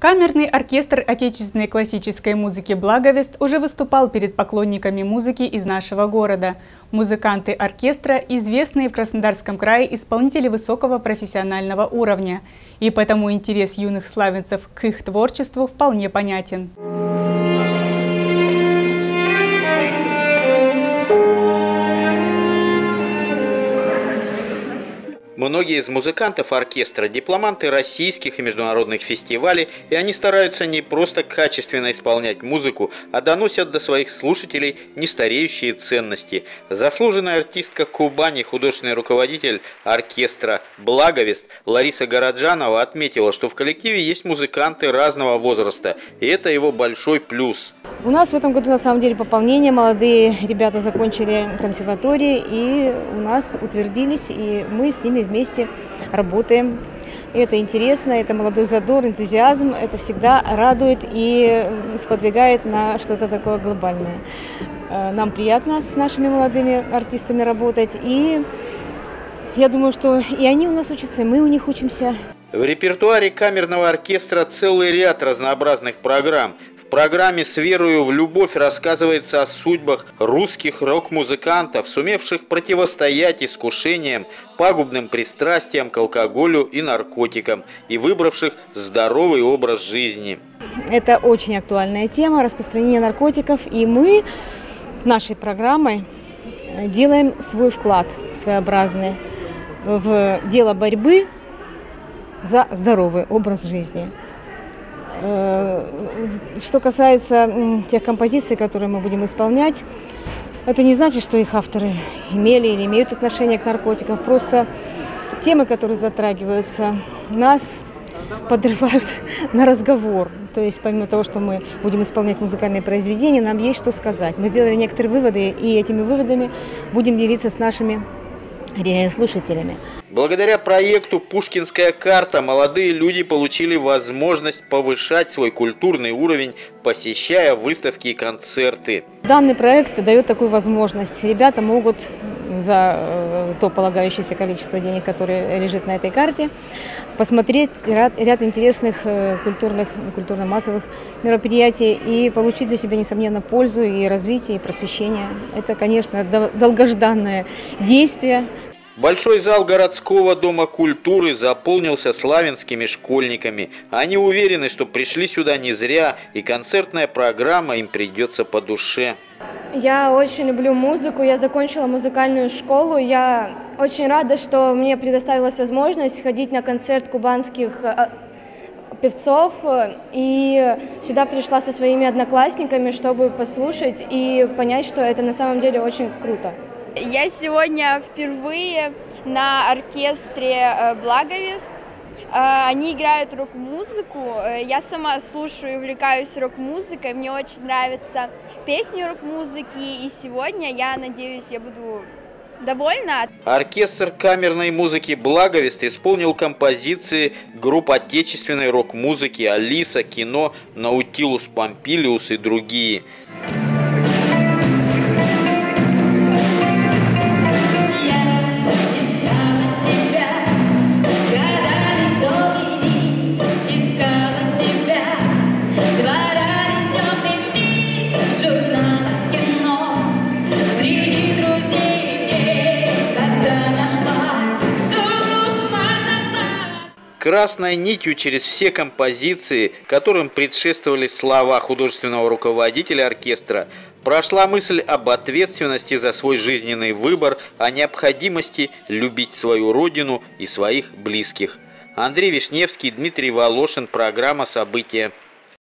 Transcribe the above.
Камерный оркестр отечественной классической музыки «Благовест» уже выступал перед поклонниками музыки из нашего города. Музыканты оркестра – известные в Краснодарском крае исполнители высокого профессионального уровня. И потому интерес юных славянцев к их творчеству вполне понятен. Многие из музыкантов оркестра – дипломанты российских и международных фестивалей, и они стараются не просто качественно исполнять музыку, а доносят до своих слушателей нестареющие ценности. Заслуженная артистка Кубани, художественный руководитель оркестра «Благовест» Лариса Городжанова отметила, что в коллективе есть музыканты разного возраста, и это его большой плюс. У нас в этом году на самом деле пополнение. Молодые ребята закончили консерватории и у нас утвердились, и мы с ними вместе работаем. Это интересно, это молодой задор, энтузиазм, это всегда радует и сподвигает на что-то такое глобальное. Э, нам приятно с нашими молодыми артистами работать, и я думаю, что и они у нас учатся, и мы у них учимся. В репертуаре камерного оркестра целый ряд разнообразных программ. Программе «С верою в любовь» рассказывается о судьбах русских рок-музыкантов, сумевших противостоять искушениям, пагубным пристрастиям к алкоголю и наркотикам и выбравших здоровый образ жизни. Это очень актуальная тема распространения наркотиков, и мы нашей программой делаем свой вклад своеобразный в дело борьбы за здоровый образ жизни. Э, что касается тех композиций, которые мы будем исполнять, это не значит, что их авторы имели или имеют отношение к наркотикам. Просто темы, которые затрагиваются, нас подрывают на разговор. То есть помимо того, что мы будем исполнять музыкальные произведения, нам есть что сказать. Мы сделали некоторые выводы, и этими выводами будем делиться с нашими слушателями. Благодаря проекту «Пушкинская карта» молодые люди получили возможность повышать свой культурный уровень, посещая выставки и концерты. Данный проект дает такую возможность. Ребята могут за э, то полагающееся количество денег, которое лежит на этой карте, посмотреть ряд, ряд интересных э, культурных, культурно-массовых мероприятий и получить для себя, несомненно, пользу и развитие, и просвещение. Это, конечно, долгожданное действие, Большой зал городского дома культуры заполнился славянскими школьниками. Они уверены, что пришли сюда не зря, и концертная программа им придется по душе. Я очень люблю музыку, я закончила музыкальную школу. Я очень рада, что мне предоставилась возможность ходить на концерт кубанских э, певцов. И сюда пришла со своими одноклассниками, чтобы послушать и понять, что это на самом деле очень круто. Я сегодня впервые на оркестре э, «Благовест». Э, они играют рок-музыку. Э, я сама слушаю и увлекаюсь рок-музыкой. Мне очень нравятся песни рок-музыки. И сегодня, я надеюсь, я буду довольна. Оркестр камерной музыки «Благовест» исполнил композиции групп отечественной рок-музыки «Алиса», «Кино», «Наутилус Помпилиус» и другие. Красной нитью через все композиции, которым предшествовали слова художественного руководителя оркестра, прошла мысль об ответственности за свой жизненный выбор, о необходимости любить свою родину и своих близких. Андрей Вишневский, Дмитрий Волошин, программа «События».